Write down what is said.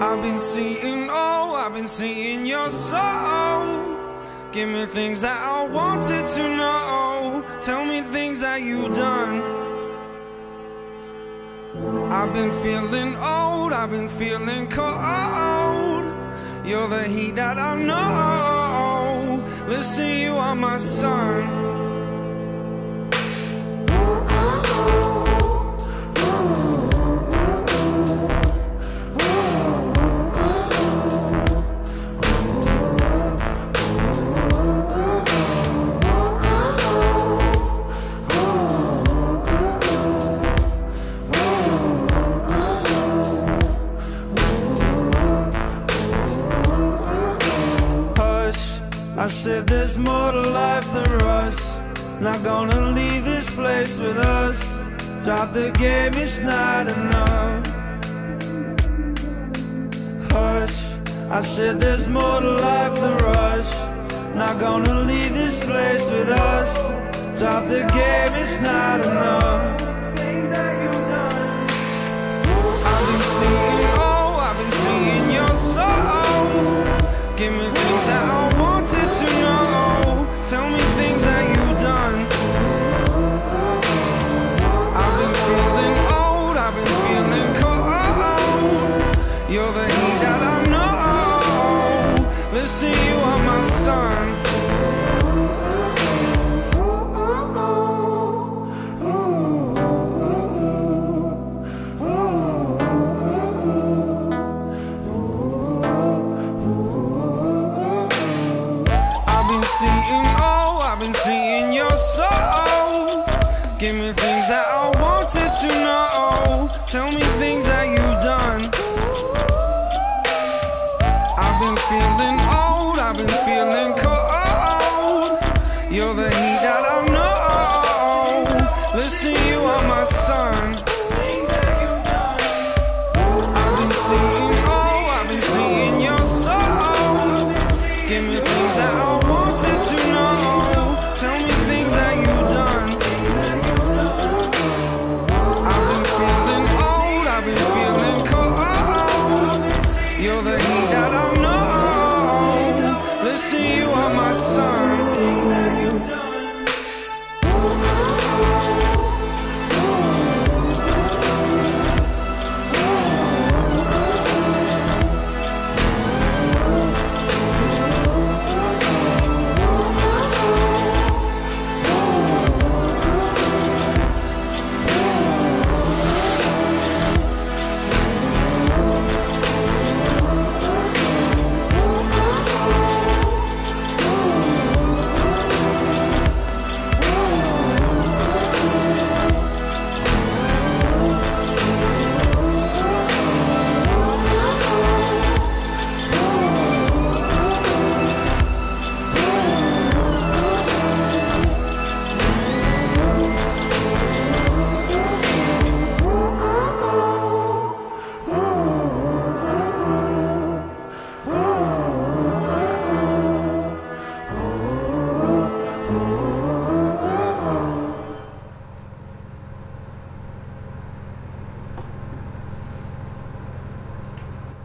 I've been seeing, oh, I've been seeing your soul. Give me things that I wanted to know. Tell me things that you've done. I've been feeling old, I've been feeling cold. You're the heat that I know. Listen, you are my sun. Said there's more to life than rush. Not gonna leave this place with us. Drop the game, it's not enough. Hush, I said there's more to life than rush. Not gonna leave this place with us. Drop the game, it's not enough. I've been seeing, Listen, you are my sun. I've been seeing, I've been seeing your soul. Give me things that I wanted to know. Tell me things that you've done. Been feeling old, I've been feeling cold. You're the heat that I know. Listen, you are my sun. I've been seeing, oh, I've been seeing your soul. Give me are my sun.